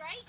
Right.